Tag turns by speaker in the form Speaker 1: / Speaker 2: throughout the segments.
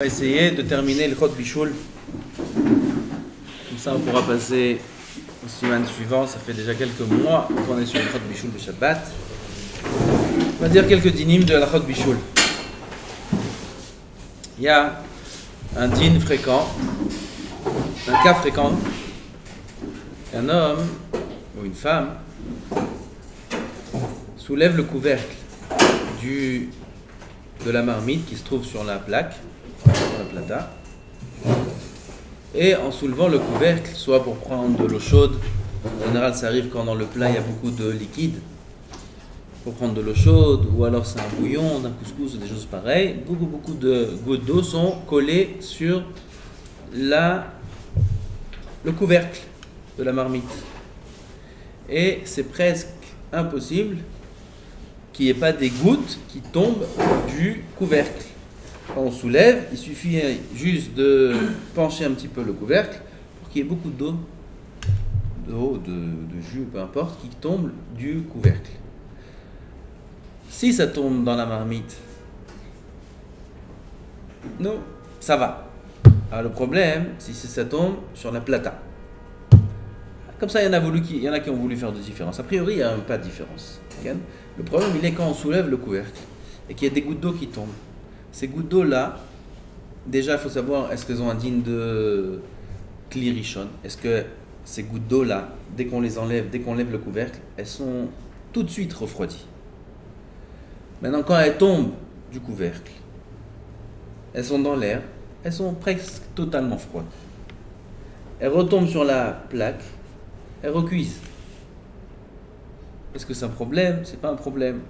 Speaker 1: On va essayer de terminer le Chod Bichoul. Comme ça, on pourra passer au semaine suivant. Ça fait déjà quelques mois qu'on est sur le Chod Bichoul de Shabbat. On va dire quelques dynimes de la Chod Bichoul. Il y a un din fréquent, un cas fréquent, un homme ou une femme soulève le couvercle de la marmite qui se trouve sur la plaque la plata. Et en soulevant le couvercle, soit pour prendre de l'eau chaude, en général ça arrive quand dans le plat il y a beaucoup de liquide, pour prendre de l'eau chaude, ou alors c'est un bouillon, d'un couscous, ou des choses pareilles, beaucoup beaucoup de gouttes d'eau sont collées sur la, le couvercle de la marmite. Et c'est presque impossible qu'il n'y ait pas des gouttes qui tombent du couvercle on soulève, il suffit juste de pencher un petit peu le couvercle pour qu'il y ait beaucoup d'eau, d'eau, de, de, jus, peu importe, qui tombe du couvercle. Si ça tombe dans la marmite, non, ça va. Alors le problème, si ça tombe sur la plata. Comme ça, y en a, voulu qui, il y en a qui ont voulu faire de différence. A priori, il n'y a pas de différence. Le problème, il est quand on soulève le couvercle et qu'il y a des gouttes d'eau qui tombent. Ces gouttes d'eau-là, déjà, il faut savoir, est-ce qu'elles ont un digne de clirichon Est-ce que ces gouttes d'eau-là, dès qu'on les enlève, dès qu'on lève le couvercle, elles sont tout de suite refroidies? Maintenant, quand elles tombent du couvercle, elles sont dans l'air, elles sont presque totalement froides. Elles retombent sur la plaque, elles recuisent. Est-ce que c'est un problème? C'est pas un problème.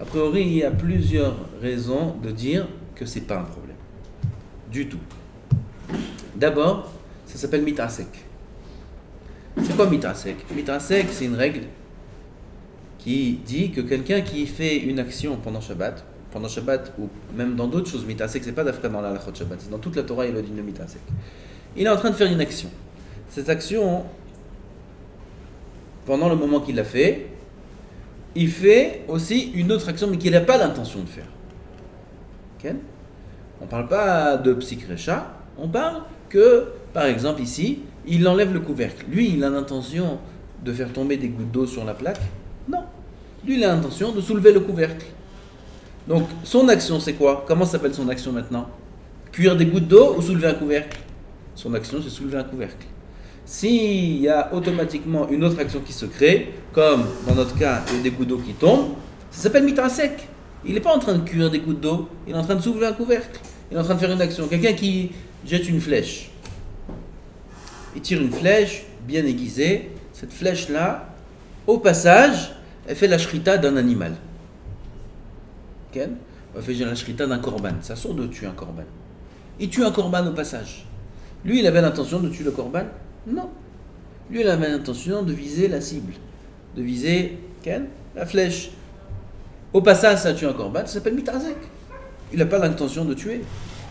Speaker 1: A priori, il y a plusieurs raisons de dire que c'est pas un problème. Du tout. D'abord, ça s'appelle mitrasek. C'est quoi mitrasek Mitrasek, c'est une règle qui dit que quelqu'un qui fait une action pendant Shabbat, pendant Shabbat ou même dans d'autres choses, mitrasek, c'est pas d'Afrique dans la Lachot Shabbat, c'est dans toute la Torah, il le dit le mitrasek. Il est en train de faire une action. Cette action, pendant le moment qu'il l'a fait, il fait aussi une autre action, mais qu'il n'a pas l'intention de faire. On ne parle pas de psychrécha, on parle que, par exemple, ici, il enlève le couvercle. Lui, il a l'intention de faire tomber des gouttes d'eau sur la plaque? Non. Lui, il a l'intention de soulever le couvercle. Donc, son action, c'est quoi? Comment s'appelle son action maintenant? Cuire des gouttes d'eau ou soulever un couvercle? Son action, c'est soulever un couvercle. S'il y a automatiquement une autre action qui se crée, comme dans notre cas, il y a des gouttes d'eau qui tombent, ça s'appelle mitra sec. Il n'est pas en train de cuire des gouttes d'eau, il est en train de soulever un couvercle. Il est en train de faire une action. Quelqu'un qui jette une flèche. Il tire une flèche bien aiguisée. Cette flèche-là, au passage, elle fait la shrita d'un animal. Elle fait la shrita d'un korban. Ça sort de tuer un korban. Il tue un korban au passage. Lui, il avait l'intention de tuer le korban non. Lui, il avait l'intention de viser la cible, de viser quelle? La flèche. Au passage, ça tue un corban, ça s'appelle mitrazek. Il n'a pas l'intention de tuer.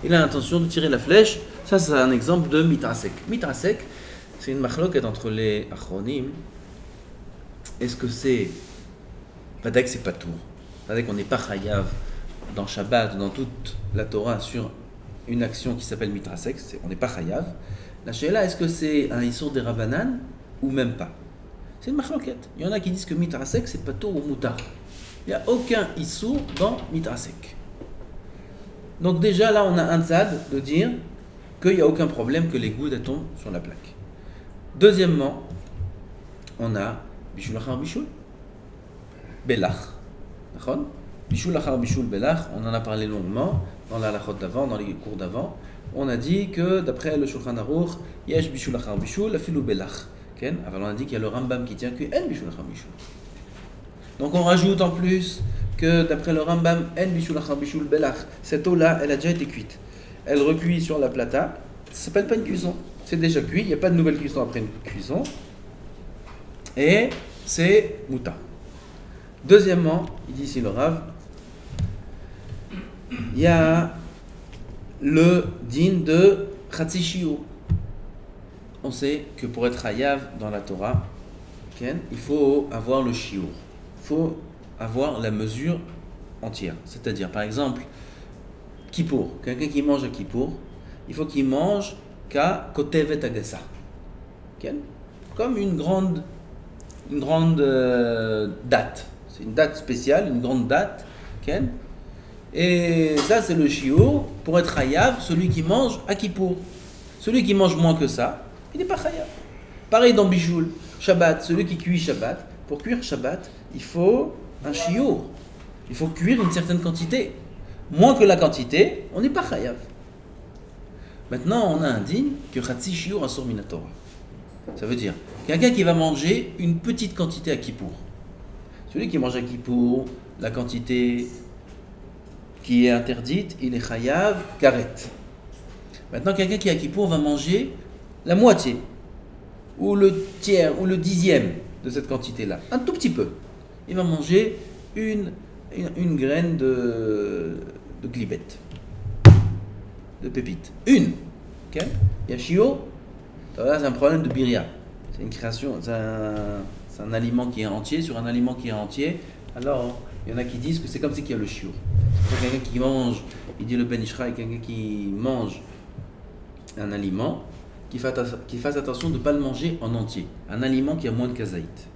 Speaker 1: Il a l'intention de tirer la flèche. Ça, c'est un exemple de mitrasek. Mitrasek, c'est une machloquette entre les achronim. Est-ce que c'est. Padek, c'est pas tout? Padek, on n'est pas chayav dans Shabbat, dans toute la Torah, sur une action qui s'appelle mitrasek. On n'est pas chayav. La là, est-ce que c'est un issour des Rabanan ou même pas? C'est une machloquette. Il y en a qui disent que mitrasek, c'est pas tout ou moutar. Il n'y a aucun issour dans mitrasek. Donc déjà là, on a un tzad de dire qu'il n'y a aucun problème que les gouttes tombent sur la plaque. Deuxièmement, on a bishul achar bishul, belach. Bishul achar bishul belach, on en a parlé longuement dans la lachot d'avant, dans les cours d'avant on a dit que d'après le Shulchan Aruch, yesh bishul achar bishul, afilu belach. Alors on a dit qu'il y a le Rambam qui tient que en bishul achar bishul. Donc on rajoute en plus que d'après le Rambam, en bishul achar bishul belach, cette eau-là, elle a déjà été cuite. Elle recuit sur la plata, ça s'appelle pas une cuisson. C'est déjà cuit, il n'y a pas de nouvelle cuisson après une cuisson. Et c'est mouta. Deuxièmement, il dit ici le Rav, il y a le din de Khatsishio. On sait que pour être hayav dans la Torah, il faut avoir le shiur. Il faut avoir la mesure entière. C'est-à-dire, par exemple, Kippour, quelqu'un qui mange à Kippour, il faut qu'il mange qu'à Kotevet Agasa. Comme une grande, une grande euh, date. C'est une date spéciale, une grande date. Et ça, c'est le chiot pour être hayav, celui qui mange à Kippour. Celui qui mange moins que ça, il n'est pas hayav. Pareil dans Bijoul, Shabbat, celui qui cuit Shabbat. Pour cuire Shabbat, il faut un chiot. Il faut cuire une certaine quantité. Moins que la quantité, on n'est pas chayav. Maintenant, on a un digne que Khatsi Shiur Asur Minatora. Ça veut dire quelqu'un qui va manger une petite quantité à Kippour. Celui qui mange à Kippour, la quantité qui est interdite, il est chayav karet. Maintenant, quelqu'un qui à Kippour va manger la moitié, ou le tiers, ou le dixième de cette quantité-là, un tout petit peu. Il va manger une une, graine de, de glibette, de pépite. Une. ok? Yashio, c'est un problème de biria. C'est une création, c'est un, aliment qui est entier sur un aliment qui est entier. Alors, il y en a qui disent que c'est comme si qu'il y a le. C'est quelqu'un qui mange, il dit le Ben quelqu'un qui mange un aliment, qui fasse, attention de ne pas le manger en entier. Un aliment qui a moins de kazaït.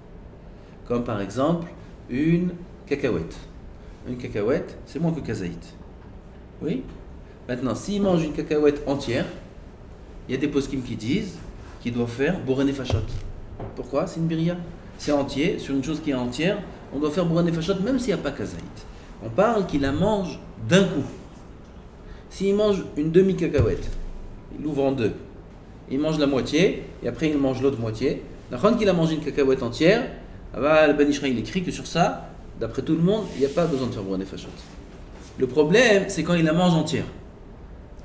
Speaker 1: Comme par exemple une cacahuète une cacahuète, c'est moins que kazaït. Oui? Maintenant, s'il mange une cacahuète entière, il y a des poskim qui disent qu'il doit faire borené fachot. Pourquoi? C'est une biria. C'est entier, sur une chose qui est entière, on doit faire borené fachot même s'il n'y a pas kazaït. On parle qu'il la mange d'un coup. S'il mange une demi-cacahuète, il l'ouvre en deux. Il mange la moitié, et après il mange l'autre moitié. Quand qu'il a mangé une cacahuète entière, le Ben il écrit que sur ça, D'après tout le monde, il n'y a pas besoin de faire Bourane Fachot. Le problème, c'est quand il la mange entière.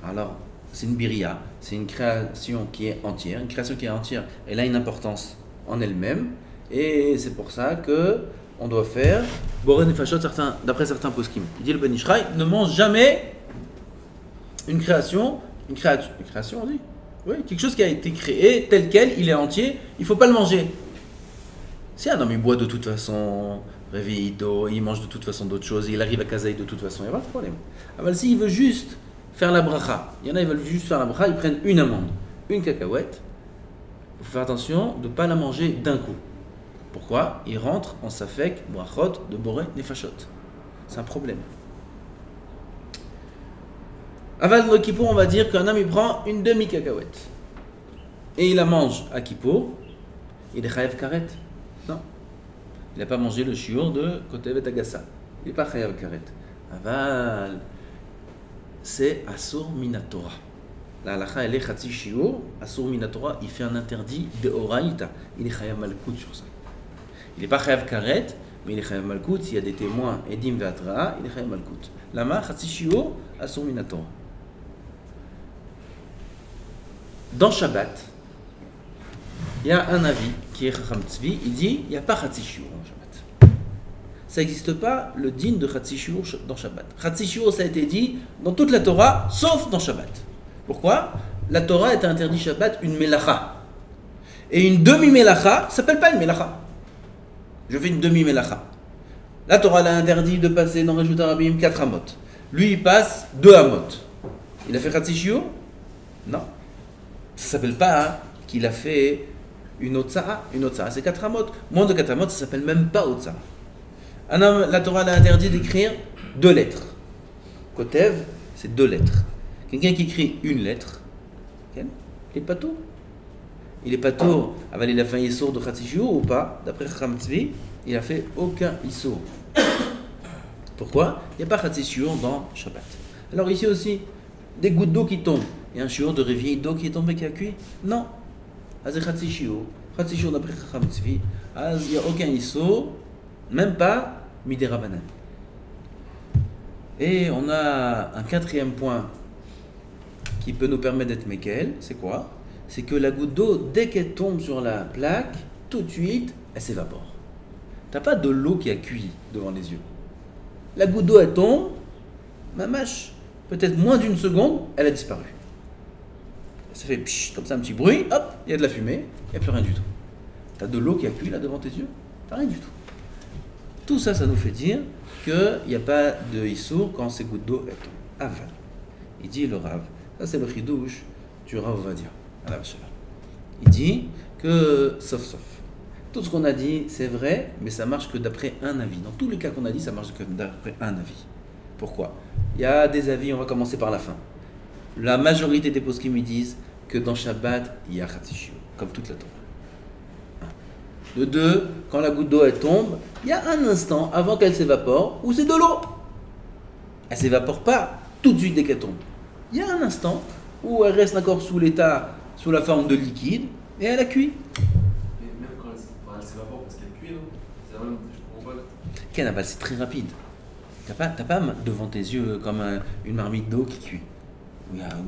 Speaker 1: Alors, c'est une biria, c'est une création qui est entière. Une création qui est entière, elle a une importance en elle-même. Et c'est pour ça que on doit faire Boren Fachot d'après certains poskim. Il dit le Ben ne mange jamais une création, une, création, une création on dit Oui, quelque chose qui a été créé tel quel, il est entier, il ne faut pas le manger. Si un homme il boit de toute façon, il mange de toute façon d'autres choses, il arrive à Kazaï de toute façon, il n'y a pas de problème. Ah, s'il veut juste faire la bracha, il y en a, ils veulent juste faire la bracha, ils prennent une amande, une cacahuète. Il faut faire attention de ne pas la manger d'un coup. Pourquoi Il rentre en safek, brachot, de boré, nefashot? C'est un problème. Avant le Kippour, on va dire qu'un homme il prend une demi-cacahuète et il la mange à Kippour, il est chayav karet. Il n'a pas mangé le shiur de Kotevet Agassa. Il n'est pas chayav karet. Aval, c'est Asur Minatora. La halacha, elle est Chatsi Shiur. Asur Minatora, il fait un interdit de Oraïta. Il est chayav malkout sur ça. Il n'est pas chayav karet, mais il est chayav malkout. S'il y a des témoins, Edim Veatra, il est chayav malkout. Lama, Asur Minatora. Dans Shabbat, il y a un avis qui est Chacham il dit il n'y a pas Chatsi Shiur ça n'existe pas le digne de Chatzishiur dans Shabbat. Chatzishiur, ça a été dit dans toute la Torah, sauf dans Shabbat. Pourquoi? La Torah est interdit Shabbat une melacha. Et une demi-melacha s'appelle pas une melacha. Je fais une demi-melacha. La Torah l'a interdit de passer dans Rejut Arabim 4 amot. Lui, il passe 2 amot. Il a fait Chatzishiur Non. Ça s'appelle pas qu'il a fait une otsara. Une otsara, c'est 4 amot. Moins de 4 amot, ça s'appelle même pas otsara. Un homme, la Torah l'a interdit d'écrire deux lettres. Kotev, c'est deux lettres. Quelqu'un qui écrit une lettre, il est pas tout. Il est pas tout. il a fait un Issour de Khatsishur ou pas D'après Khamtzvi, il a fait aucun Issour. Pourquoi? Il n'y a pas Khatsishur dans Shabbat. Alors ici aussi, des gouttes d'eau qui tombent. Il y a un de réveil d'eau qui est tombé, qui a cuit? Non. C'est Khatsishur. Khatsishur d'après Khamtzvi. Il n'y a aucun Issour même pas Midera Banan. Et on a un quatrième point qui peut nous permettre d'être Mekel, c'est quoi? C'est que la goutte d'eau, dès qu'elle tombe sur la plaque, tout de suite, elle s'évapore. T'as pas de l'eau qui a cuit devant les yeux. La goutte d'eau, elle tombe, ma mâche, peut-être moins d'une seconde, elle a disparu. Ça fait comme ça un petit bruit, hop, il y a de la fumée, il n'y a plus rien du tout. T'as de l'eau qui a cuit là devant tes yeux T'as rien du tout. Tout ça, ça nous fait dire qu'il n'y a pas de Issour quand ces gouttes d'eau tombent. Aval. Il dit le Rav, ça c'est le chidouche du Rav Vadia, Il dit que, sauf sauf, tout ce qu'on a dit, c'est vrai, mais ça marche que d'après un avis. Dans tous les cas qu'on a dit, ça marche que d'après un avis. Pourquoi? Il y a des avis, on va commencer par la fin. La majorité des qui me disent que dans Shabbat, il y a Khatsishio, comme toute la Torah. De deux, quand la goutte d'eau elle tombe, il y a un instant avant qu'elle s'évapore où c'est de l'eau. Elle s'évapore pas tout de suite dès qu'elle tombe. Il y a un instant où elle reste encore sous l'état, sous la forme de liquide, et elle a cuit.
Speaker 2: même quand elle, s'évapore parce qu'elle cuit, c'est
Speaker 1: pas. c'est très rapide. T'as pas, pas devant tes yeux comme une marmite d'eau qui cuit.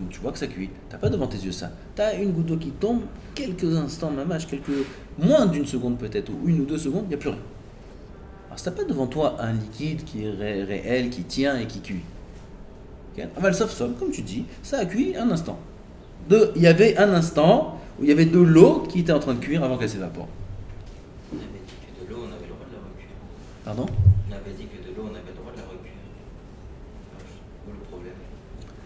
Speaker 1: Tu vois que ça cuit. T'as pas devant tes yeux ça. Tu as une goutte d'eau qui tombe, quelques instants, même quelques moins d'une seconde peut-être, ou une ou deux secondes, il n'y a plus rien. Alors, t'as pas devant toi un liquide qui est réel, qui tient et qui cuit. Okay? Bah, sauf comme tu dis, ça a cuit un instant. Il y avait un instant où il y avait de l'eau qui était en train de cuire avant qu'elle s'évapore.
Speaker 3: On avait dit que de l'eau, on avait le droit de la recuire.
Speaker 1: Pardon?
Speaker 3: On avait dit que de l'eau, on avait le droit de la recuire. Où le problème?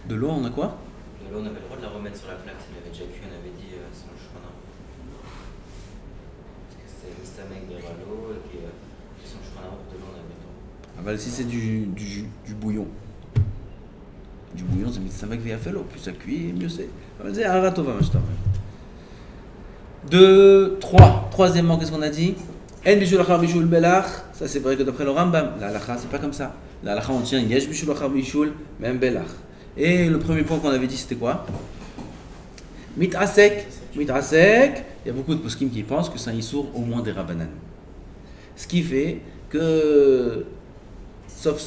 Speaker 1: De l'eau, on a quoi?
Speaker 3: De l'eau, on avait le droit de la remettre sur la plaque. S'il avait déjà cuit, on avait dit euh, sans le choix. Parce que c'est Mistameg de l'eau et puis euh, sans le de l'eau, on avait le droit.
Speaker 1: Ah bah, si c'est du, du, du bouillon. Du bouillon, c'est Mistameg via l'eau. Plus ça cuit, mieux c'est. Deux, trois. Troisièmement, qu'est-ce qu'on a dit? En bishul achar bishul belach. Ça, c'est vrai que d'après le Rambam, la c'est pas comme ça. La on tient yesh bishul bishul, même belach. Et le premier point qu'on avait dit, c'était quoi? Mitrasek. Mitrasek. Il y a beaucoup de poskim qui pensent que c'est au moins des rabanan. Ce qui fait que, sauf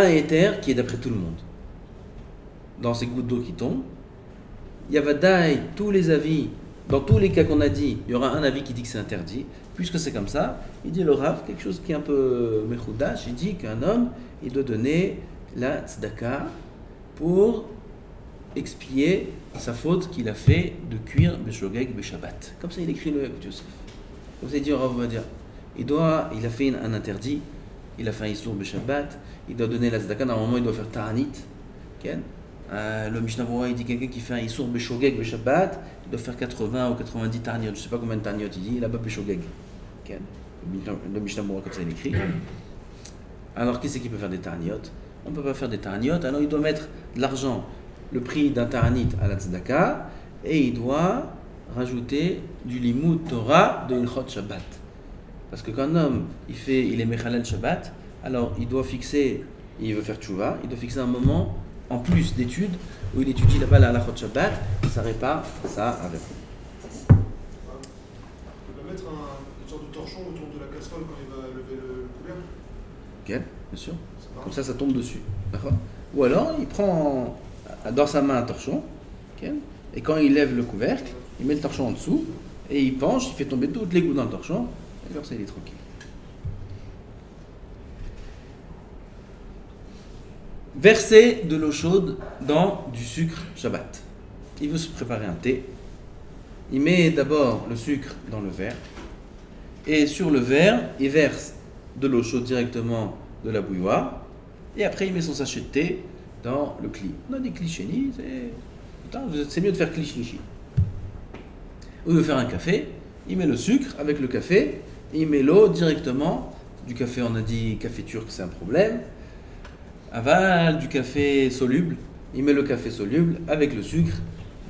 Speaker 1: un éther qui est d'après tout le monde dans ces gouttes d'eau qui tombent. Il y a tous les avis, dans tous les cas qu'on a dit, il y aura un avis qui dit que c'est interdit. Puisque c'est comme ça, il dit le Rav, quelque chose qui est un peu mechoudash, il dit qu'un homme, il doit donner la tzedaka pour expier sa faute qu'il a fait de cuire Beshogeg Beshabbat. Comme ça, il écrit le Yosef. Comme ça, il dit au Rav dire il, doit, il a fait un interdit, il a fait un Issour Beshabbat, il doit donner la tzedaka, normalement il doit faire Ta'anit. Euh, le Mishnah il dit quelqu'un qui fait un Issour Beshogeg Beshabbat, il doit faire 80 ou 90 tarniot. Je ne sais pas combien de tarniot il dit, là-bas Beshogeg. Le Mishnah comme ça il écrit. Alors qui c'est qui peut faire des tarniot On ne peut pas faire des tarniot, alors il doit mettre de l'argent, le prix d'un tarnit à la tzedaka, et il doit rajouter du limud Torah de Ilchot Shabbat. Parce que quand un homme il, fait, il est Mechalel Shabbat, alors il doit fixer, il veut faire tchouva, il doit fixer un moment en plus d'études, où il étudie là-bas la halachot Shabbat, ça répare ça avec.
Speaker 4: On va mettre un, une sorte de torchon autour de la casserole quand il va lever le couvercle
Speaker 1: Ok, bien sûr. Comme ça, ça tombe dessus. D'accord? Ou alors, il prend dans sa main un torchon, et quand il lève le couvercle, il met le torchon en dessous, et il penche, il fait tomber toutes les gouttes dans le torchon, et comme ça, il est tranquille. Verser de l'eau chaude dans du sucre Shabbat. Il veut se préparer un thé. Il met d'abord le sucre dans le verre. Et sur le verre, il verse de l'eau chaude directement de la bouilloire. Et après, il met son sachet de thé dans le cli. On a des clichés, c'est mieux de faire cliché. Ou de faire un café, il met le sucre avec le café, il met l'eau directement. Du café, on a dit café turc, c'est un problème aval du café soluble, il met le café soluble avec le sucre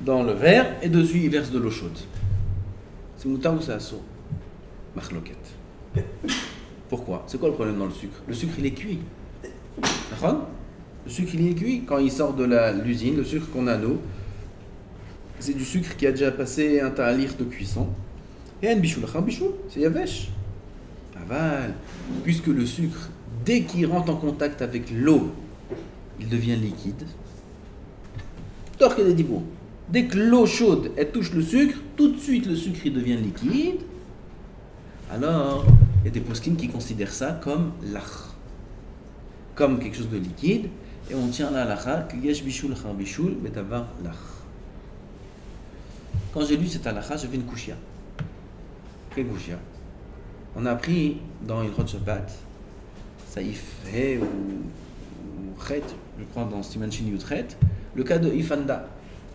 Speaker 1: dans le verre et dessus il verse de l'eau chaude. C'est moutarde ou c'est assaut? Pourquoi? C'est quoi le problème dans le sucre? Le sucre il est cuit. Le sucre il est cuit quand il sort de l'usine, le sucre qu'on a nous, c'est du sucre qui a déjà passé un talir de cuisson. Et un bichou, le bichou, c'est yavesh. Aval, puisque le sucre dès qu'il rentre en contact avec l'eau, il devient liquide. Dès que l'eau chaude elle touche le sucre, tout de suite le sucre il devient liquide. Alors, il y a des poskim qui considèrent ça comme l'ach, comme quelque chose de liquide, et on tient lacha que yesh bishul bishul lach. Quand j'ai lu cette halakha, j'ai fait une kushia. Quelle kushia On a appris dans Ilchot Shabbat Saïf He ou Chet, je crois dans Stimanchin Utrecht, le cas de Ifanda.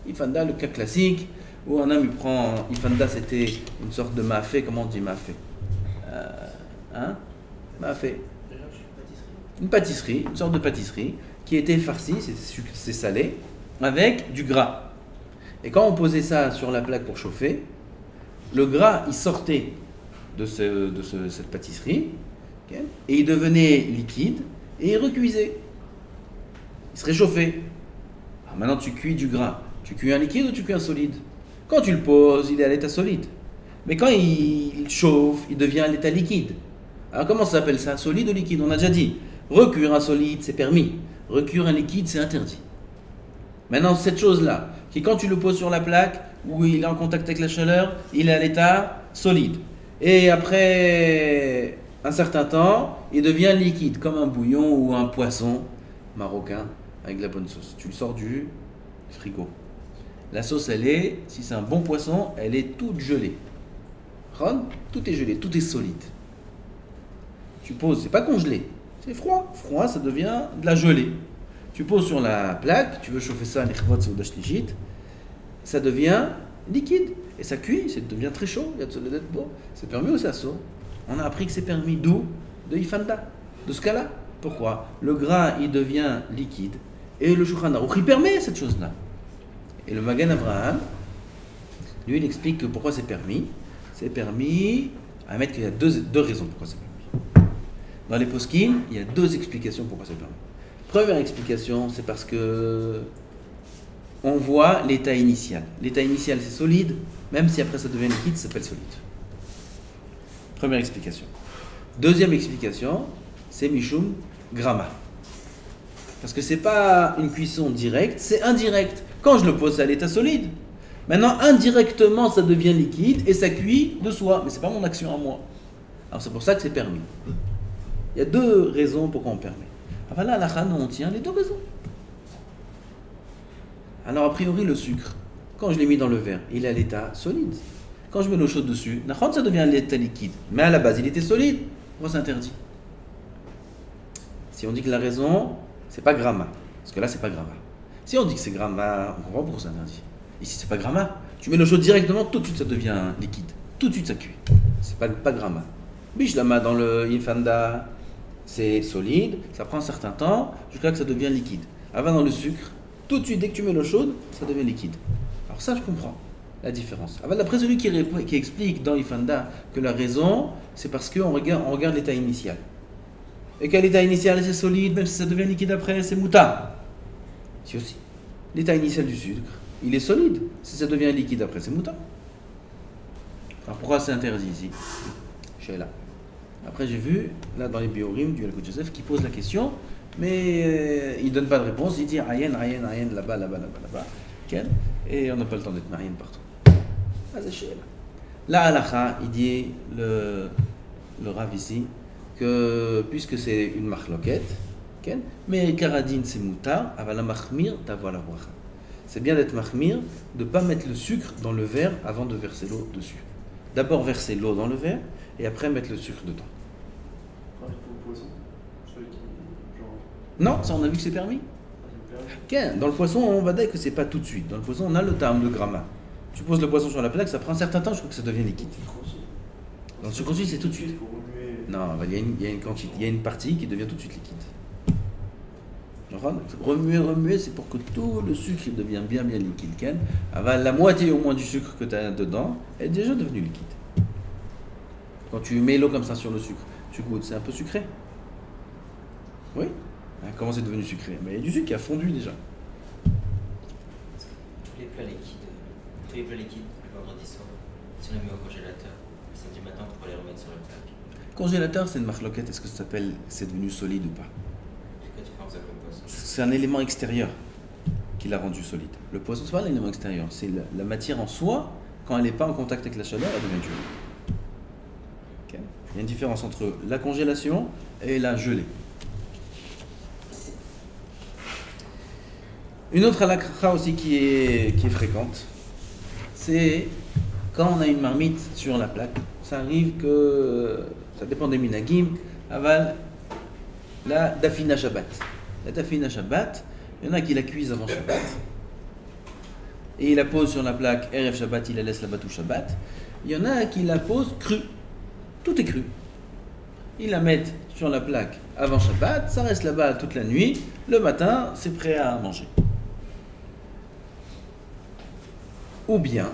Speaker 1: Ifanda, le cas classique, où un homme il prend. Ifanda, c'était une sorte de mafé, comment on dit mafé? Euh, Hein? Mafé. Une pâtisserie, une sorte de pâtisserie, qui était farcie, c'est salé, avec du gras. Et quand on posait ça sur la plaque pour chauffer, le gras, il sortait de, ce- de ce- cette pâtisserie, et il devenait liquide, et il recuisait. Il se réchauffait. Alors maintenant, tu cuis du gras. Tu cuis un liquide ou tu cuis un solide? Quand tu le poses, il est à l'état solide. Mais quand il, il chauffe, il devient à l'état liquide. Alors comment ça s'appelle ça? Solide ou liquide? On a déjà dit. Recuire un solide, c'est permis. Recuire un liquide, c'est interdit. Maintenant, cette chose-là, qui quand tu le poses sur la plaque, où il est en contact avec la chaleur, il est à l'état solide. Et après un certain temps, il devient liquide, comme un bouillon ou un poisson marocain avec de la bonne sauce. Tu le sors du frigo. La sauce, elle est, si c'est un bon poisson, elle est toute gelée. Ron, tout est gelé, tout est solide. Tu poses, c'est pas congelé, c'est froid. Froid, ça devient de la gelée. Tu poses sur la plaque, tu veux chauffer ça à ça devient liquide. Et ça cuit, ça devient très chaud. Il y a de ce On a appris que c'est permis. D'où De Ifanda. De ce cas-là. Pourquoi Le gras, il devient liquide. Et le Shulchan il permet cette chose-là. Et le Magan Abraham, lui, il explique que pourquoi c'est permis. C'est permis à mettre qu'il y a deux, deux raisons pourquoi c'est permis. Dans les poskim, il y a deux explications pourquoi c'est permis. Première explication, c'est parce que on voit l'état initial. L'état initial, c'est solide, même si après ça devient liquide, ça s'appelle solide. Première explication. Deuxième explication, c'est Mishum Gramma. Parce que c'est pas une cuisson directe, c'est indirect. Quand je le pose à l'état solide, maintenant indirectement ça devient liquide et ça cuit de soi, mais c'est pas mon action à moi. Alors c'est pour ça que c'est permis. Il y a deux raisons pourquoi on permet. Ah là, à la Khan, on tient les deux raisons. Alors, a priori, le sucre, quand je l'ai mis dans le verre, il est à l'état solide. Quand je mets l'eau chaude dessus, ça devient l'état liquide. Mais à la base, il était solide. Pourquoi c'est interdit? Si on dit que la raison, c'est pas gramma, parce que là, c'est pas gramma. Si on dit que c'est gramma, on comprend pourquoi c'est interdit. Ici, c'est pas gramma. Tu mets l'eau chaude directement, tout de suite, ça devient liquide. Tout de suite, ça cuit. C'est pas, pas gramma. Bishlama dans le infanda, c'est solide, ça prend un certain temps jusqu'à que ça devient liquide. Avant dans le sucre, tout de suite, dès que tu mets l'eau chaude, ça devient liquide. Alors ça, je comprends la différence. Avant, d'après celui qui, explique dans Ifanda que la raison, c'est parce qu'on regarde, l'état initial. Et qu'à l'état initial, c'est solide, même si ça devient liquide après, c'est moutarde. Si aussi. L'état initial du sucre, il est solide. Si ça devient liquide après, c'est moutarde. Alors pourquoi c'est interdit ici? Chez là. Après, j'ai vu, là, dans les biorim du Yalkut Joseph, qui pose la question, mais euh, il donne pas de réponse. Il dit Ayen, Ayen, Ayen, là-bas, là-bas, là-bas, là-bas. Et on n'a pas le temps d'être marié partout. La halacha, il dit, le, le Rav ici, que puisque c'est une marloquette, mais karadine c'est moutar, avala mahmir, t'avoir la bracha. C'est bien d'être mahmir, de ne pas mettre le sucre dans le verre avant de verser l'eau dessus. D'abord verser l'eau dans le verre et après mettre le sucre dedans. Non, ça on a vu que c'est permis.
Speaker 4: ah,
Speaker 1: Dans le poisson, on va dire que c'est pas tout de suite. Dans le poisson, on a le terme de gramma. Tu poses le poisson sur la plaque, ça prend un certain temps, je crois que ça devient liquide. Dans le sucre aussi, c'est tout de suite.
Speaker 4: Il faut remuer.
Speaker 1: Non, il y, a une- il y a une quantité, il y a une partie qui devient tout de suite liquide. Remuer, remuer, c'est pour que tout le sucre il devient bien, bien liquide. La moitié au moins du sucre que tu as dedans est déjà devenu liquide. Quand tu mets l'eau comme ça sur le sucre, tu goûtes, c'est un peu sucré. Oui Hein, Comment c'est devenu sucré? Mais il y a du sucre qui a fondu déjà.
Speaker 3: Tous les plats liquides, le vendredi soir, si on les met au congélateur, le samedi matin pour les remettre sur le plaque.
Speaker 1: Congélateur, c'est une marloquette. Est-ce que ça s'appelle, c'est devenu solide ou pas? C'est un élément extérieur qui l'a rendu solide. Le poisson, c'est pas l'élément extérieur, c'est la, la matière en soi. Quand elle n'est pas en contact avec la chaleur, elle devient dure. Il y a une différence entre la congélation et la gelée. Une autre halakha aussi qui est, qui est fréquente, c'est quand on a une marmite sur la plaque, ça arrive que, ça dépend des minagim, aval la dafina Shabbat. La dafina Shabbat, Il y en a qui la cuisent avant Shabbat. Et il la pose sur la plaque Erev Shabbat, il la laisse là-bas tout Shabbat. Il y en a qui la posent crue. Tout est cru. Ils la mettent sur la plaque avant Shabbat, ça reste là-bas toute la nuit. Le matin, c'est prêt à manger. Ou bien,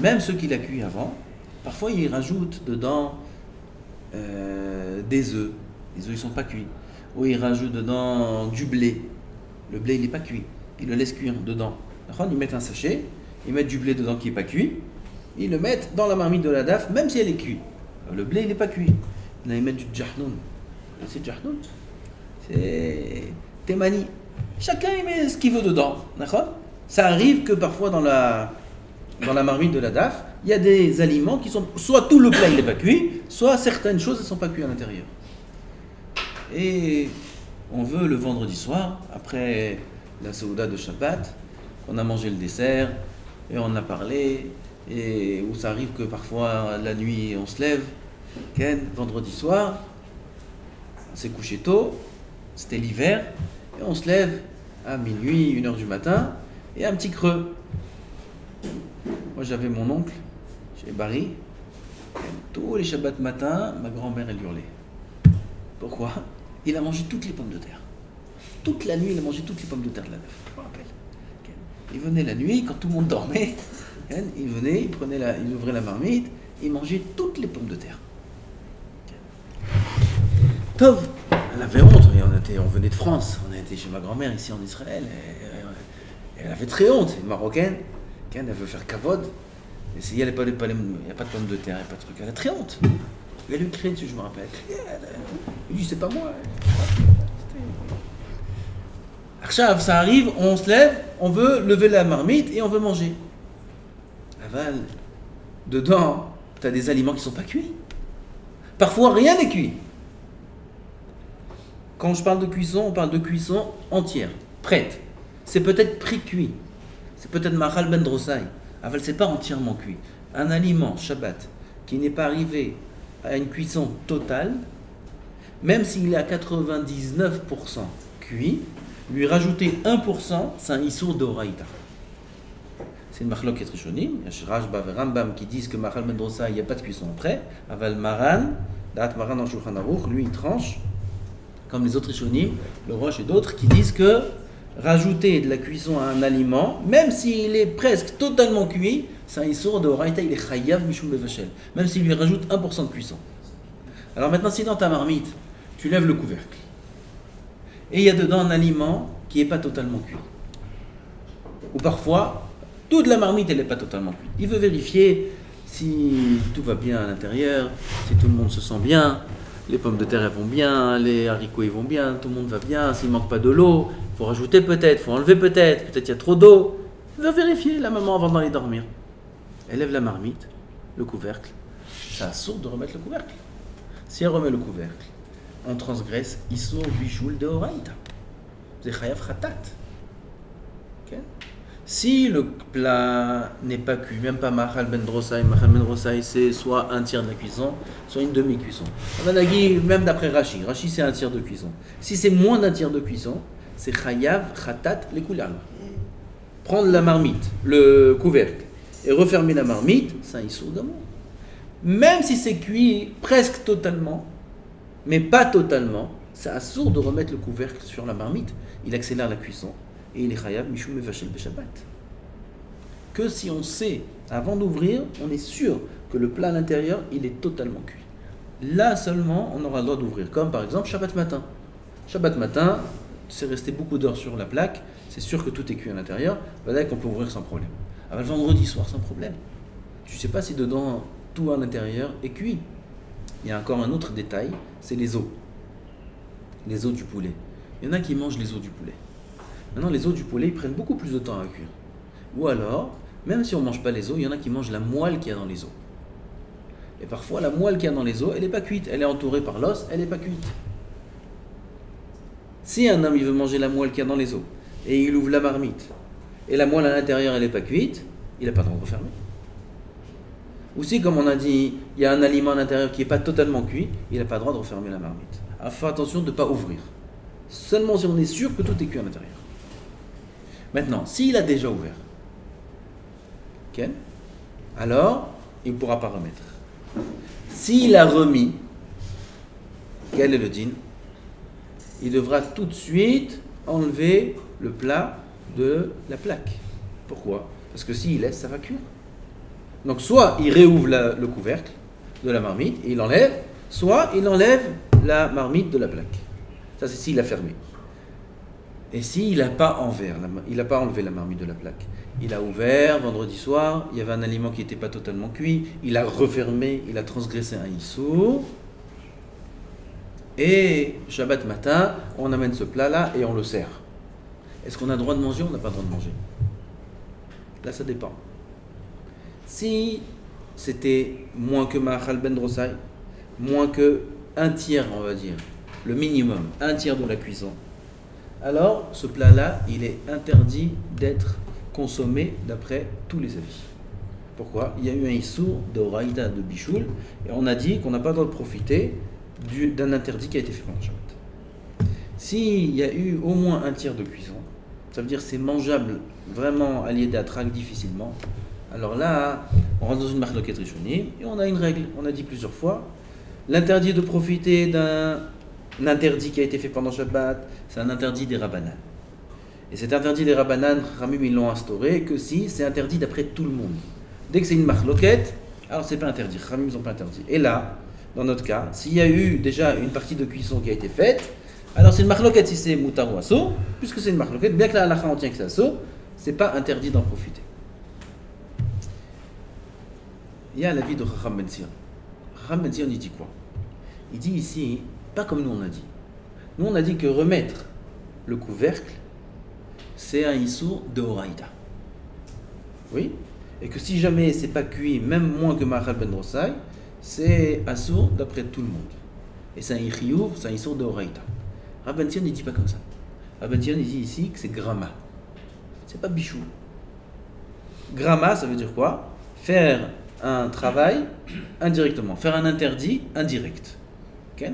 Speaker 1: même ceux qui la cuisent avant, parfois ils rajoutent dedans euh, des œufs. Les œufs, ils ne sont pas cuits. Ou ils rajoutent dedans du blé. Le blé, il n'est pas cuit. Ils le laissent cuire dedans. Ils mettent un sachet, ils mettent du blé dedans qui n'est pas cuit. Ils le mettent dans la marmite de la DAF, même si elle est cuite. Le blé, il n'est pas cuit. Ils mettent du jahnoun. C'est jahnoun. C'est témani. Chacun, il met ce qu'il veut dedans. D'accord? Ça arrive que parfois, dans la, dans la marmite de la DAF, il y a des aliments qui sont. Soit tout le plat, il n'est pas cuit, soit certaines choses, ne sont pas cuites à l'intérieur. Et on veut le vendredi soir, après la Saouda de Shabbat, on a mangé le dessert, et on a parlé, et où ça arrive que parfois la nuit on se lève, Ken, vendredi soir, on s'est couché tôt, c'était l'hiver, et on se lève à minuit, une heure du matin, et un petit creux. Moi j'avais mon oncle chez Barry, tous les Shabbats matin, ma grand-mère elle hurlait. Pourquoi? Il a mangé toutes les pommes de terre. Toute la nuit, il a mangé toutes les pommes de terre de la neuf, je me rappelle. Il venait la nuit, quand tout le monde dormait, il venait, il, prenait la, il ouvrait la marmite, il mangeait toutes les pommes de terre. Tov, elle avait honte, on, venait de France, on a été chez ma grand-mère ici en Israël, elle avait très honte, une marocaine, elle veut faire kavod, et s'il n'y a, pas de pommes de terre, il n'y a pas de truc, elle a très honte. Elle lui crie dessus, je me rappelle. Il dit, c'est pas moi. Arshav, ça arrive, on se lève, on veut lever la marmite et on veut manger. Aval, dedans, tu as des aliments qui ne sont pas cuits. Parfois, rien n'est cuit. Quand je parle de cuisson, on parle de cuisson entière, prête. C'est peut-être pré-cuit. C'est peut-être mahal ben drosai. Aval, c'est pas entièrement cuit. Un aliment, Shabbat, qui n'est pas arrivé à une cuisson totale, même s'il est à 99% cuit, lui rajouter 1%, c'est un issour d'oraïta. C'est une marloque qui est rishonim. Il y a Rajba et Rambam qui disent que Mahal Mendrosa, il n'y a pas de cuisson après. Aval Maran, Dat Maran en Shulchan lui il tranche, comme les autres rishonim, le Roche et d'autres, qui disent que rajouter de la cuisson à un aliment, même s'il est presque totalement cuit, c'est un issour de Horaïta, il est chayav mishum bevachel, même s'il lui rajoute 1% de cuisson. Alors maintenant, si dans ta marmite, tu lèves le couvercle, et il y a dedans un aliment qui n'est pas totalement cuit, ou parfois, toute la marmite, elle n'est pas totalement cuite. Il veut vérifier si tout va bien à l'intérieur, si tout le monde se sent bien, les pommes de terre elles vont bien, les haricots ils vont bien, tout le monde va bien, s'il manque pas de l'eau, faut rajouter peut-être, faut enlever peut-être, peut-être il y a trop d'eau. Va vérifier la maman avant d'aller dormir. Elle lève la marmite, le couvercle, ça assourde de remettre le couvercle. Si elle remet le couvercle, on transgresse Issour Bichoul de Horaïta. C'est Khatat. Si le plat n'est pas cuit, même pas Mahal Ben Drosai, Mahal Ben Drosai c'est soit un tiers de la cuisson, soit une demi-cuisson. Même d'après Rashi, Rashi c'est un tiers de cuisson. Si c'est moins d'un tiers de cuisson, c'est Chayav Khatat les. Prendre la marmite, le couvercle, et refermer la marmite, un Issour d'amour. Même si c'est cuit presque totalement, mais pas totalement, c'est assourd de remettre le couvercle sur la marmite. Il accélère la cuisson et il est chayav mishum mevachel beshabbat. Que si on sait, avant d'ouvrir, on est sûr que le plat à l'intérieur, il est totalement cuit. Là seulement, on aura le droit d'ouvrir. Comme par exemple Shabbat matin. Shabbat matin, c'est resté beaucoup d'heures sur la plaque, c'est sûr que tout est cuit à l'intérieur, voilà qu'on peut ouvrir sans problème. Alors vendredi soir, sans problème. Tu sais pas si dedans tout à l'intérieur est cuit. Il y a encore un autre détail, c'est les os. Les os du poulet. Il y en a qui mangent les os du poulet. Maintenant, les os du poulet, ils prennent beaucoup plus de temps à cuire. Ou alors, même si on ne mange pas les os, il y en a qui mangent la moelle qu'il y a dans les os. Et parfois, la moelle qu'il y a dans les os, elle n'est pas cuite. Elle est entourée par l'os, elle n'est pas cuite. Si un homme il veut manger la moelle qu'il y a dans les os, et il ouvre la marmite, et la moelle à l'intérieur, elle n'est pas cuite, il n'a pas le droit de refermer. Ou si, comme on a dit, il y a un aliment à l'intérieur qui n'est pas totalement cuit, il n'a pas le droit de refermer la marmite. Alors, faut attention de ne pas ouvrir. Seulement si on est sûr que tout est cuit à l'intérieur. Maintenant, s'il a déjà ouvert, alors il ne pourra pas remettre. S'il a remis, quel est le din Il devra tout de suite enlever le plat de la plaque. Pourquoi? Parce que s'il laisse, ça va cuire. Donc soit il réouvre le couvercle de la marmite et il enlève, soit il enlève la marmite de la plaque. Ça c'est s'il a fermé. Et s'il n'a pas, il pas enlevé la marmite de la plaque, il a ouvert vendredi soir, il y avait un aliment qui n'était pas totalement cuit, il a refermé, il a transgressé un issou, et Shabbat matin, on amène ce plat-là et on le sert. Est-ce qu'on a droit de manger ou on n'a pas droit de manger? Là, ça dépend. Si c'était moins que Mahal Ben Drosai, moins que un tiers, on va dire, le minimum, un tiers de la cuisson, alors ce plat-là, il est interdit d'être consommé d'après tous les avis. Pourquoi? Il y a eu un issou de Raïda de Bichoul, et on a dit qu'on n'a pas le droit de profiter du- d'un interdit qui a été fait pendant Shabbat. S'il y a eu au moins un tiers de cuisson, ça veut dire c'est mangeable vraiment allié d'attraque difficilement, alors là, on rentre dans une marque de et on a une règle. On a dit plusieurs fois l'interdit de profiter d'un un interdit qui a été fait pendant Shabbat, c'est un interdit des Rabbanan. Et cet interdit des Rabbanan, Ramim, ils l'ont instauré que si c'est interdit d'après tout le monde. Dès que c'est une marque loquette, alors c'est pas interdit. Ramim, ils n'ont pas interdit. Et là, dans notre cas, s'il y a eu déjà une partie de cuisson qui a été faite, alors c'est une marque loquette si c'est moutar ou asso, puisque c'est une marque loquette, bien que la halakha en tient que c'est asso, c'est pas interdit d'en profiter. Il y a l'avis de Raham Ben Sir. Raham Ben il dit quoi? Il dit ici, pas comme nous on a dit. Nous on a dit que remettre le couvercle, c'est un issour de Horaïda. Oui Et que si jamais c'est pas cuit, même moins que Mahal Ben Rosai, c'est assour d'après tout le monde. Et c'est un ichiyuv, c'est un issour de Horaïda. Rabban Sion ne dit pas comme ça. Rabban Sion dit ici que c'est grama. C'est pas bichou. Grama, ça veut dire quoi? Faire un travail indirectement, faire un interdit indirect. Ok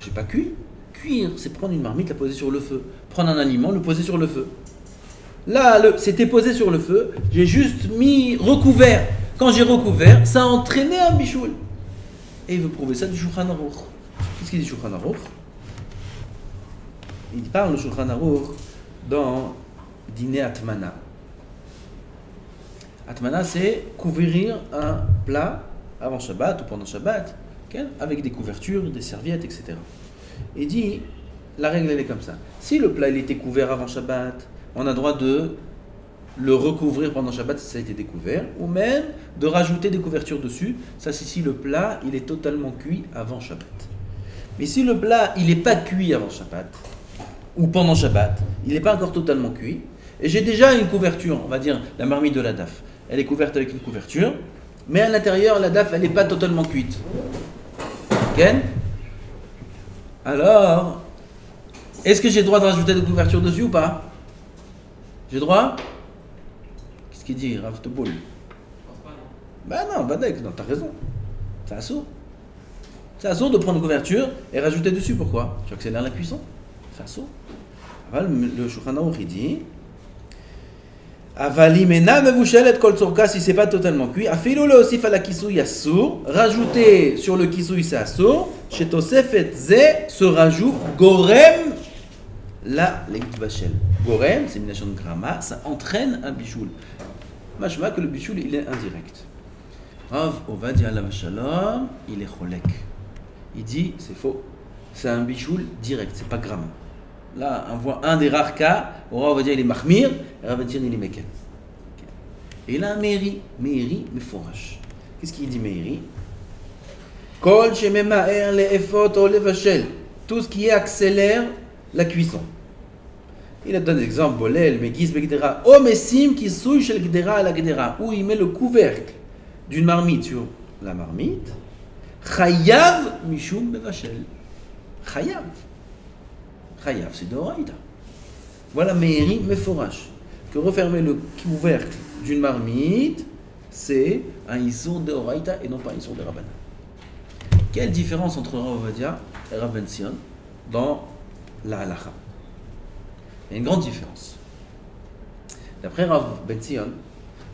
Speaker 1: J'ai pas cuit. Cuire, c'est prendre une marmite, la poser sur le feu. Prendre un aliment, le poser sur le feu. Là, c'était posé sur le feu, j'ai juste mis recouvert. Quand j'ai recouvert, ça a entraîné un bichoul. Et il veut prouver ça du Shulchan Aruch. Qu'est-ce qu'il dit Shulchan Aruch? Il parle le Shulchan Aruch dans Dîner Atmana. Atmana, c'est couvrir un plat avant Shabbat ou pendant Shabbat, avec des couvertures, des serviettes, etc. Il dit, la règle elle est comme ça. Si le plat il était couvert avant Shabbat, on a droit de le recouvrir pendant Shabbat si ça a été découvert, ou même de rajouter des couvertures dessus. Ça, c'est si le plat il est totalement cuit avant Shabbat. Mais si le plat il n'est pas cuit avant Shabbat, ou pendant Shabbat, il n'est pas encore totalement cuit, et j'ai déjà une couverture, on va dire la marmite de la DAF, elle est couverte avec une couverture, mais à l'intérieur, la DAF, elle n'est pas totalement cuite. Alors, est-ce que j'ai droit de rajouter des couvertures dessus ou pas? J'ai droit? Qu'est-ce qu'il dit, Rav Teboul. Bah non, Badek, non, t'as raison. C'est assaut. C'est assaut de prendre une couverture et rajouter dessus. Pourquoi? Tu accélères la cuisson. C'est assaut. Le Shulchan il dit Avalimena mevushelet kol tzorka si c'est pas totalement cuit. Afilo le à la kisouille assour. Rajouter sur le kisouille c'est assour. Chez Tosefet ze se rajoute gorem la lektbachel. Gorem, c'est une nation de gramma, ça entraîne un bichoul. Machma que le bichoul il est indirect. Rav Ovadia Shalom, il est cholek. Il dit, c'est faux. C'est un bichoul direct, c'est pas gramma. Là, on voit un des rares cas où Rav Ovadia il est mahmir, et Rav Ovadia il est mekel. Et un Meiri, Meiri, mais forache. Qu'est-ce qu'il dit Meiri Kol o levashel. Tout ce qui accélère la cuisson. Il a donné des exemples, Bolel, Megis, Begdera, Omesim qui souille chez le Gdera à la Gdera, où il met le couvercle d'une marmite sur la marmite. Chayav Mishum Bevachel. Chayav. Chayav, c'est d'Oraïda. Voilà Meiri Meforash. Que refermer le couvercle d'une marmite, c'est un Issour d'Oraïda et non pas un Issour de Rabbana. Quelle différence entre Rav Ovadia et Ben Sion dans la halacha? Il y a une grande différence. D'après Rav Betzion,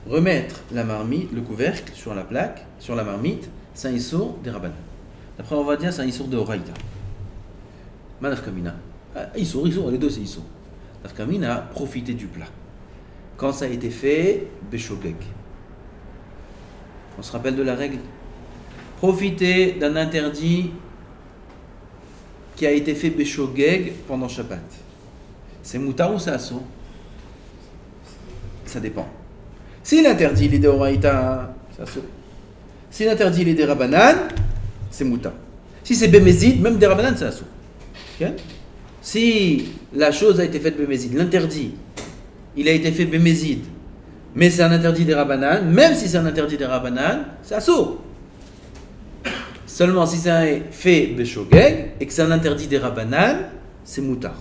Speaker 1: remettre la marmite, le couvercle sur la plaque, sur la marmite, c'est un issour des rabbanan. D'après dire c'est un issour de Horaïta. Manaf Kamina. Ah, Issour, issour, les deux c'est issour. Manaf Kamina a profité du plat. Quand ça a été fait, Beshogeg. On se rappelle de la règle? Profiter d'un interdit qui a été fait Beshogeg pendant Shabbat. C'est moutar ou c'est assaut Ça dépend. Si l'interdit il est d'Oraïta, c'est assaut. Si l'interdit il est des Rabanan, c'est moutar. Si c'est Bémézid, même des Rabanan, c'est assaut. Ok? Si la chose a été faite Bémézid, l'interdit, il a été fait Bémézid, mais c'est un interdit des Rabanan, même si c'est un interdit des Rabanan, c'est assaut. Seulement si c'est fait Beshogeg et que c'est un interdit des Rabanan, c'est moutar.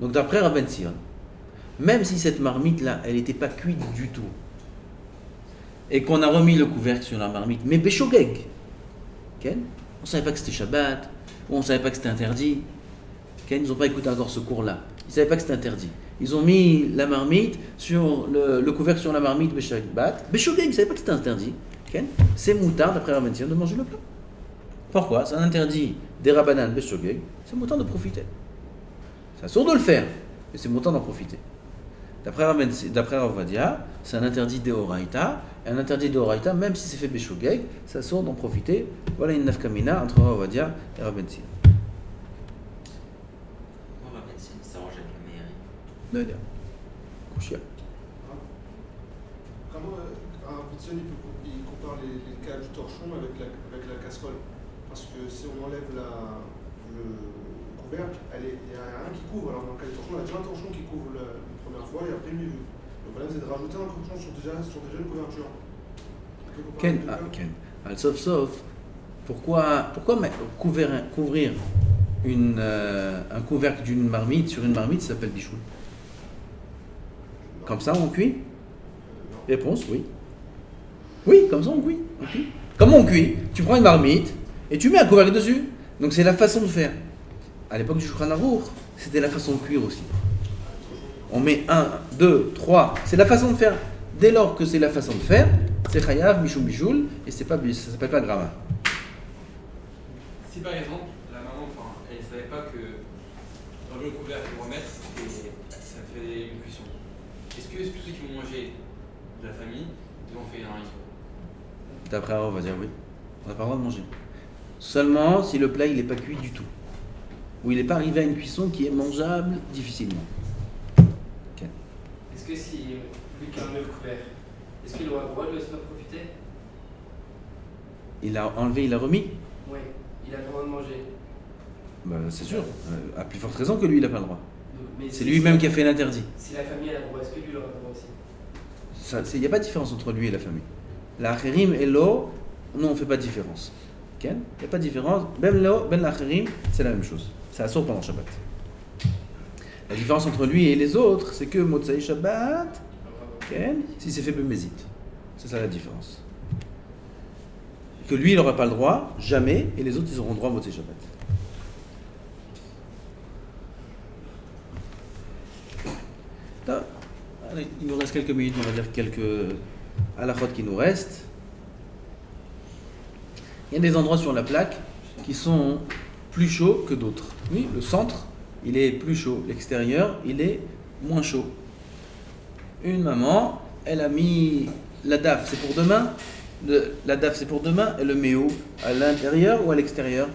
Speaker 1: Donc d'après Rabban Sion, même si cette marmite-là, elle n'était pas cuite du tout, et qu'on a remis le couvercle sur la marmite, mais Beshogeg, ok on ne savait pas que c'était Shabbat, ou on ne savait pas que c'était interdit, ils n'ont pas écouté encore ce cours-là, ils ne savaient pas que c'était interdit. Ils ont mis la marmite sur le, le couvercle sur la marmite Beshogeg, ils ne savaient pas que c'était interdit. c'est moutar, d'après Sion, de manger le plat. Pourquoi? C'est un interdit des Rabbanan Beshogeg, c'est temps de profiter. C'est assourd de le faire, mais c'est temps d'en profiter. D'après Ravadia, c'est un interdit d'Eoraita, et un interdit d'Eoraita, même si c'est fait Beshogeg, c'est assourd d'en profiter. Voilà une nafkamina entre Ravadia et Rabban Sion.
Speaker 3: Moi, Rabban Sion s'arrange avec la mairie.
Speaker 1: Non. Kouchia.
Speaker 4: Comment euh, un Vitson, il, compare les, les cas du torchon avec la, avec la casserole? Parce que si on enlève la, le couvercle, il n'y a rien qui couvre. Alors dans le cas du torchon, il y a déjà un torchon qui couvre la, la première fois et après milieu. Le problème, c'est de rajouter un torchon sur déjà, sur déjà une couverture.
Speaker 1: Ken, ah, Ken. Sauf, sauf, pourquoi, pourquoi couvrir, couvrir une, euh, un couvercle d'une marmite sur une marmite ça s'appelle bichou Comme ça, on cuit? Réponse, oui. Oui, comme ça, on cuit. Comment on cuit Tu prends une marmite et tu mets un couvercle dessus. Donc, c'est la façon de faire. À l'époque du Shulchan c'était la façon de cuire aussi. On met un, deux, trois. C'est la façon de faire. Dès lors que c'est la façon de faire, c'est chayav, michoum, bichoul, et c'est pas, ça s'appelle pas gramma.
Speaker 2: Si par exemple, la maman, enfin, elle savait pas que dans le couvercle remettre, et ça fait une cuisson. Est-ce que tous ceux qui vont manger de la famille, ils ont fait un issour
Speaker 1: D'après on va dire oui. On n'a pas le droit de manger. Seulement si le plat il n'est pas cuit du tout. Ou il n'est pas arrivé à une cuisson qui est mangeable difficilement.
Speaker 5: Est-ce que si lui qui a enlevé le couvert, est-ce qu'il aura le droit lui aussi d'en profiter?
Speaker 1: Il a enlevé, il a remis?
Speaker 5: Oui, il a le droit de manger.
Speaker 1: Bah, C'est sûr. Euh, à plus forte raison que lui, il n'a pas le droit.
Speaker 5: Mais
Speaker 1: C'est lui-même qui a fait l'interdit.
Speaker 5: Si la famille a le droit, est-ce que lui il aura le droit aussi
Speaker 1: Il n'y a pas de différence entre lui et la famille. La Acherim et l'eau, nous on ne fait pas de différence. Il n'y a pas de différence. Ben l'eau, ben l'Acherim, c'est la même chose. C'est assourd pendant Shabbat. La différence entre lui et les autres, c'est que Motsai Shabbat, si c'est fait Bemezit. C'est ça la différence. Que lui, il n'aura pas le droit, jamais, et les autres, ils auront droit à Motsai Shabbat. Là, allez, il nous reste quelques minutes, on va dire quelques halakhot qui nous restent. Il y a des endroits sur la plaque qui sont plus chauds que d'autres. Oui, le centre, il est plus chaud. L'extérieur, il est moins chaud. Une maman, elle a mis la daf, c'est pour demain. La daf, c'est pour demain. Elle le met où? À l'intérieur ou à l'extérieur?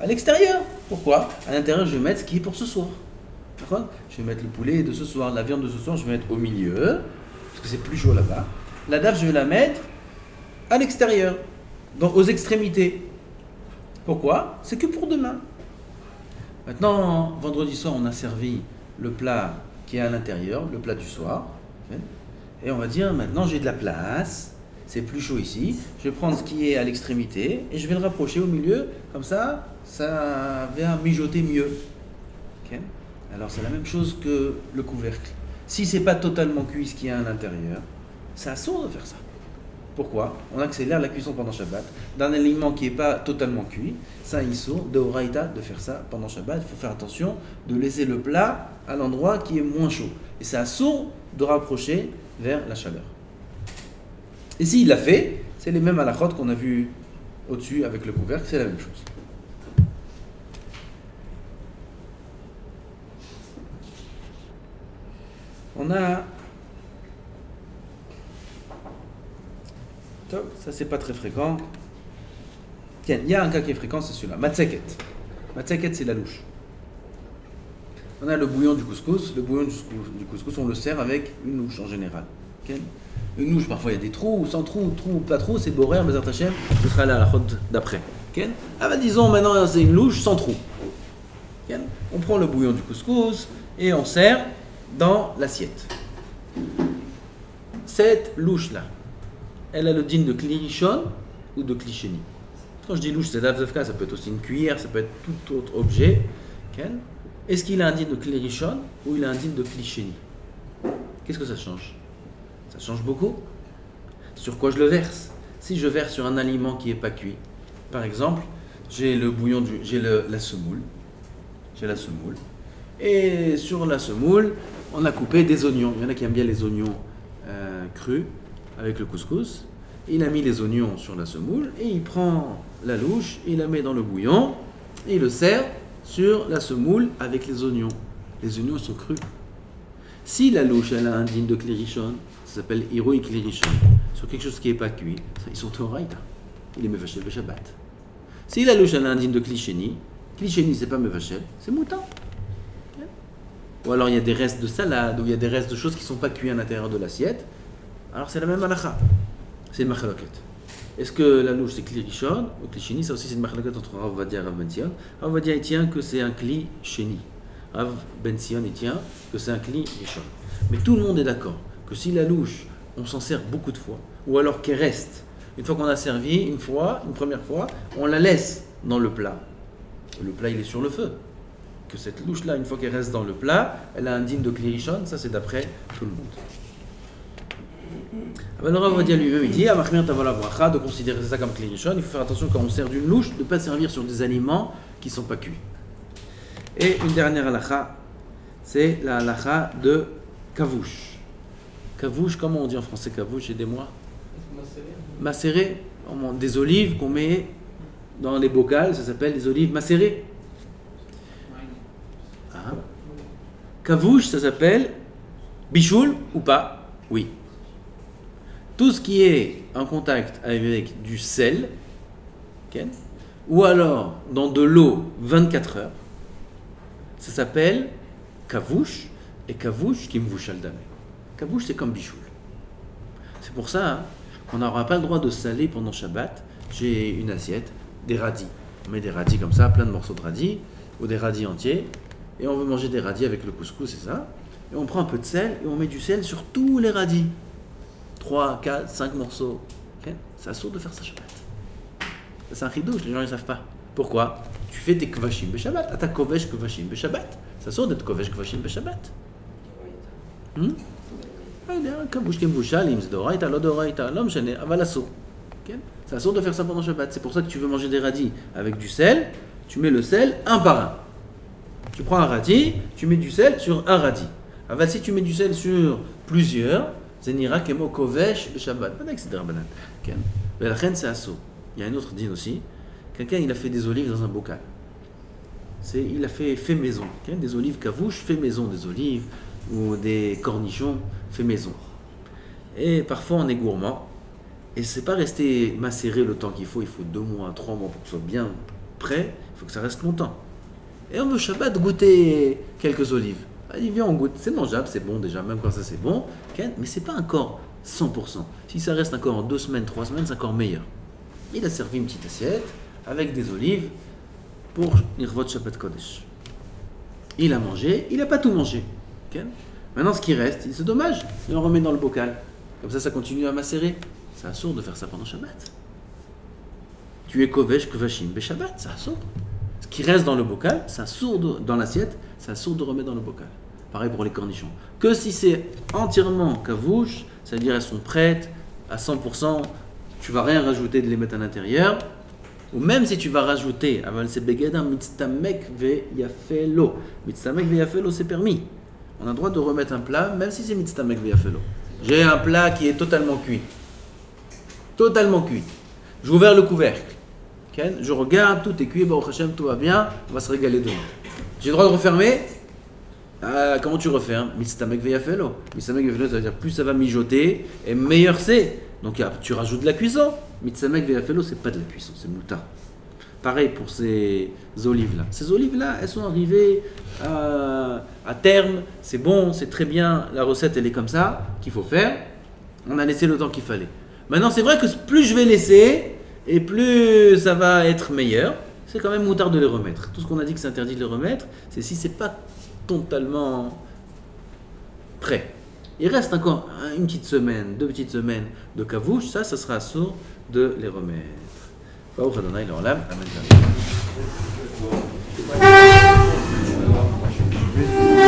Speaker 1: À l'extérieur. Pourquoi? À l'intérieur, je vais mettre ce qui est pour ce soir. Je vais mettre le poulet de ce soir, la viande de ce soir, je vais mettre au milieu, parce que c'est plus chaud là-bas. La daf, je vais la mettre à l'extérieur, donc aux extrémités. Pourquoi? C'est que pour demain. Maintenant, vendredi soir, on a servi le plat qui est à l'intérieur, le plat du soir. Et on va dire, maintenant j'ai de la place, c'est plus chaud ici, je vais prendre ce qui est à l'extrémité et je vais le rapprocher au milieu, comme ça, ça va mijoter mieux. Alors c'est la même chose que le couvercle. Si c'est pas totalement cuit ce qui est à l'intérieur, c'est assourd de faire ça. Pourquoi? On accélère la cuisson pendant Shabbat d'un aliment qui n'est pas totalement cuit. C'est un iso de Horaïta de faire ça pendant Shabbat. Il faut faire attention de laisser le plat à l'endroit qui est moins chaud. Et c'est sourd de rapprocher vers la chaleur. Et s'il l'a fait, c'est les mêmes halachot qu'on a vu au-dessus avec le couvercle, c'est la même chose. On a. Ça c'est pas très fréquent. Tiens, il y a un cas qui est fréquent, c'est celui-là. Matseket. Matseket, c'est la louche. On a le bouillon du couscous. Le bouillon du couscous, on le sert avec une louche en général. Une louche, parfois il y a des trous, sans trous, trous, pas trous, c'est Borer, Bezat Hashem, ce sera là la route d'après. Ah ben disons maintenant c'est une louche sans trou. On prend le bouillon du couscous et on sert dans l'assiette. Cette louche-là, elle a le digne de clirichon ou de clicheni. Quand je dis louche, c'est d'Avzavka, ça peut être aussi une cuillère, ça peut être tout autre objet. Est-ce qu'il a un digne de clirichon ou il a un digne de clicheni Qu'est-ce que ça change? Ça change beaucoup. Sur quoi je le verse? Si je verse sur un aliment qui n'est pas cuit, par exemple, j'ai le bouillon, j'ai la semoule, j'ai la semoule, et sur la semoule, on a coupé des oignons. Il y en a qui aiment bien les oignons euh, crus avec le couscous. Il a mis les oignons sur la semoule et il prend la louche, il la met dans le bouillon et il le sert sur la semoule avec les oignons. Les oignons sont crus. Si la louche elle a un digne de clérichon, ça s'appelle héroïque clérichon, sur quelque chose qui n'est pas cuit, ils sont Toraïta. Il est Mevachel le Shabbat. Si la louche elle a un digne de clichénie, clichénie c'est pas Mevachel, c'est mouton. Ou alors il y a des restes de salade, ou il y a des restes de choses qui ne sont pas cuits à l'intérieur de l'assiette. Alors c'est la même halakha. C'est une machaloket. Est-ce que la louche c'est rishon ou kli sheni Ça aussi c'est une machaloket entre Rav Vadia et Rav Ben Sion. Rav Vadia il tient que c'est un sheni. Rav Ben Sion il tient que c'est un rishon. Mais tout le monde est d'accord que si la louche on s'en sert beaucoup de fois, ou alors qu'elle reste, une fois qu'on a servi, une fois, une première fois, on la laisse dans le plat. Le plat il est sur le feu que cette louche-là, une fois qu'elle reste dans le plat, elle a un digne de clirichon, ça c'est d'après tout le monde. Rav va dire lui-même, il dit, à Mahmir Tavala Bracha, de considérer ça comme clirichon, il faut faire attention quand on sert d'une louche, de ne pas servir sur des aliments qui ne sont pas cuits. Et une dernière halakha, c'est la halakha de kavouche. Kavouche, comment on dit en français kavouche Aidez-moi? Macéré, des olives qu'on met dans les bocals, ça s'appelle des olives macérées. Kavouche, ça s'appelle bichoul ou pas? Oui. Tout ce qui est en contact avec du sel, ou alors dans de l'eau 24 heures, ça s'appelle kavouche, et kavouche qui me damé. Kavouche, c'est comme bichoul. C'est pour ça hein, qu'on n'aura pas le droit de saler pendant Shabbat. J'ai une assiette, des radis. On met des radis comme ça, plein de morceaux de radis, ou des radis entiers, et on veut manger des radis avec le couscous, c'est ça. Et on prend un peu de sel et on met du sel sur tous les radis. 3, 4, 5 morceaux. Okay c'est assourd de faire sa Shabbat. C'est un chidouche, les gens ne savent pas. Pourquoi? Tu fais tes kvashim be Shabbat. Ata ah, kovesh kvashim be Shabbat. Ça sort d'être kovesh kvashim be Shabbat. Hmm? Ah, ça ah, sort de faire ça pendant Shabbat. C'est pour ça que tu veux manger des radis avec du sel. Tu mets le sel un par un. Tu prends un radis, tu mets du sel sur un radis. Alors, si tu mets du sel sur plusieurs, Zenira, Kemo, Kovesh, Shabbat. Mais la c'est Il y a un autre dîne aussi. Quelqu'un, il a fait des olives dans un bocal. C'est, il a fait fait maison. Des olives cavouches, fait maison des olives, ou des cornichons, fait maison. Et parfois, on est gourmand. Et c'est pas rester macéré le temps qu'il faut. Il faut deux mois, trois mois pour que ce soit bien prêt. Il faut que ça reste longtemps. Et on veut Shabbat goûter quelques olives. Allez, viens, on goûte. C'est mangeable, c'est bon déjà, même quand ça c'est bon. Mais c'est pas encore 100%. Si ça reste encore en deux semaines, trois semaines, c'est encore meilleur. Il a servi une petite assiette avec des olives pour Nirvot Shabbat Kodesh. Il a mangé, il n'a pas tout mangé. Maintenant, ce qui reste, c'est dommage, il en remet dans le bocal. Comme ça, ça continue à macérer. C'est assourd de faire ça pendant Shabbat. Tu es kovesh kvashim Shabbat, c'est assourd. Qui reste dans le bocal, c'est assourd de- dans l'assiette, c'est assourd de remettre dans le bocal. Pareil pour les cornichons. Que si c'est entièrement kavouche, c'est-à-dire elles sont prêtes à 100%, tu vas rien rajouter de les mettre à l'intérieur. Ou même si tu vas rajouter, aval c'est begedan mitztamek ve yafelo. Mitztamek ve yafelo, c'est permis. On a le droit de remettre un plat, même si c'est mitztamek ve yafelo. J'ai un plat qui est totalement cuit. Totalement cuit. J'ai ouvert le couvercle. Je regarde, tout est cuit, Baruch Hashem, tout va bien, on va se régaler demain. J'ai le droit de refermer? Ah, Comment tu refermes? Mitztamek ve yafelo. Mitztamek ve yafelo, ça veut dire plus ça va mijoter, et meilleur c'est. Donc tu rajoutes de la cuisson. Mitzamek ve'afelo, c'est pas de la cuisson, c'est moutarde. Pareil pour ces olives-là. Ces olives-là, elles sont arrivées à, à terme, c'est bon, c'est très bien, la recette elle est comme ça, qu'il faut faire. On a laissé le temps qu'il fallait. Maintenant, c'est vrai que plus je vais laisser, et plus ça va être meilleur, c'est quand même moutard de les remettre. Tout ce qu'on a dit que c'est interdit de les remettre, c'est si c'est pas totalement prêt. Il reste encore une petite semaine, deux petites semaines de cavouche, ça, ça sera sourd de les remettre. Amen.